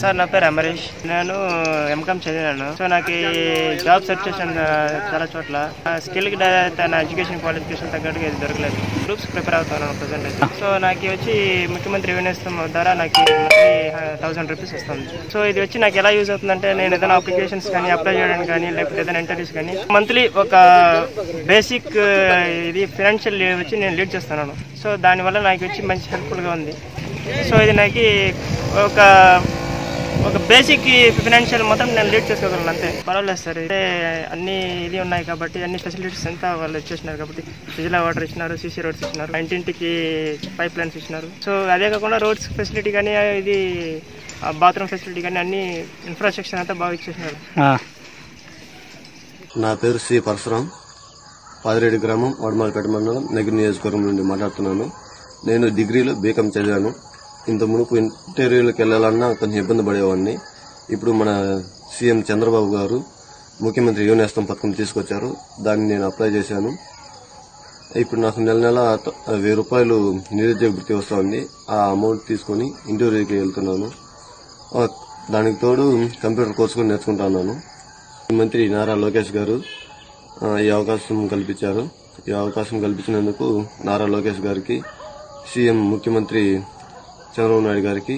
Sir నా పేరు అమరీష్. నేను ఎంకామ్ చదివాను. సో నాకు జాబ్ సెర్చ్ చేశాను చాలా చోట్ల. స్కిల్కి తన ఎడ్యుకేషన్ క్వాలిఫికేషన్ తగ్గట్టుగా ఇది దొరకలేదు. గ్రూప్స్ ప్రిపేర్ అవుతున్నాను ప్రజెంట్ సో నాకు వచ్చి ముఖ్యమంత్రి యువనేస్తం ద్వారా నాకు థౌసండ్ రూపీస్ వస్తుంది. సో ఇది వచ్చి నాకు ఎలా యూజ్ అవుతుందంటే నేను ఏదైనా అప్లికేషన్స్ కానీ అప్లై చేయడానికి కానీ లేకపోతే ఏదైనా ఇంటర్వ్యూస్ కానీ మంత్లీ ఒక బేసిక్ ఇది ఫినాన్షియల్ వచ్చి నేను లీడ్ చేస్తున్నాను. సో దానివల్ల నాకు వచ్చి మంచి హెల్ప్ఫుల్గా ఉంది. సో ఇది నాకు ఒక ఒక బేసిక్ ఫినాన్షియల్ మొత్తం నేను లీడ్ చేసుకోగలను అంతే. పర్వాలేదు సార్ అయితే అన్ని ఇది ఉన్నాయి కాబట్టి అన్ని ఫెసిలిటీస్ అంతా వాళ్ళు ఇచ్చేసినారు కాబట్టి విజిలా వాటర్ ఇచ్చినారు సీసీ రోడ్స్ ఇచ్చినారు ఇంటింటికి పైప్ లైన్స్ ఇచ్చినారు. సో అదే కాకుండా రోడ్స్ ఫెసిలిటీ కానీ ఇది బాత్రూమ్ ఫెసిలిటీ కానీ అన్ని ఇన్ఫ్రాస్ట్రక్చర్ అంతా బాగా ఇచ్చేసినారు. నా పేరు సి పరశురాం. పాదిరెడ్డి గ్రామం వడమాలపేట మండలం నగిరి నియోజకవర్గం నుండి మాట్లాడుతున్నాను. నేను డిగ్రీలో బీకాం చదివాను. ఇంత మునుపు ఇంటర్వ్యూలకు వెళ్ళాలన్నా కొంచెం ఇబ్బంది పడేవాడిని. ఇప్పుడు మన సీఎం చంద్రబాబు గారు ముఖ్యమంత్రి యోనేస్తం పథకం తీసుకొచ్చారు. దాన్ని నేను అప్లై చేశాను. ఇప్పుడు నాకు నెల నెల వెయ్యి రూపాయలు నిరుద్యోగ వృత్తి వస్తుంది. ఆ అమౌంట్ తీసుకొని ఇంటర్వ్యూకి వెళ్తున్నాను. దానికి తోడు కంప్యూటర్ కోర్సు కూడా నేర్చుకుంటున్నాను మంత్రి నారా లోకేష్ గారు ఈ అవకాశం కల్పించారు. ఈ అవకాశం కల్పించినందుకు నారా లోకేష్ గారికి సీఎం ముఖ్యమంత్రి చంద్రబాబు నాయుడు గారికి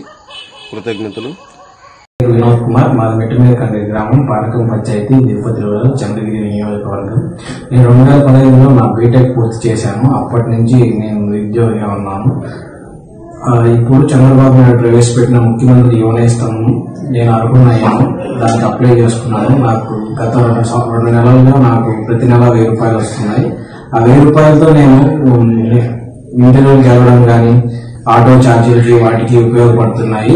కృతజ్ఞతలు. వినోద్ కుమార్ మాది మెట్టుమీద గ్రామం పానకం పంచాయతీ తిరుపతి రూరల్ చంద్రగిరి నియోజకవర్గం. నేను రెండు వేల పదహైదులో నా బీటెక్ పూర్తి చేశాను. అప్పటి నుంచి నేను నిరుద్యోగిగా ఉన్నాను. ఇప్పుడు చంద్రబాబు నాయుడు ప్రవేశపెట్టిన ముఖ్యమంత్రి యువనేస్తం నేను అనుకున్నాను. దానికి అప్లై చేసుకున్నాను. నాకు గత రెండు నెలల్లో నాకు ప్రతి నెల వెయ్యి రూపాయలు వస్తున్నాయి. ఆ వెయ్యి రూపాయలతో నేను ఉమ్, ఇంటర్వ్యూకి వెళ్ళడం కానీ ఆటో ఛార్జీలకి వాటికి ఉపయోగపడుతున్నాయి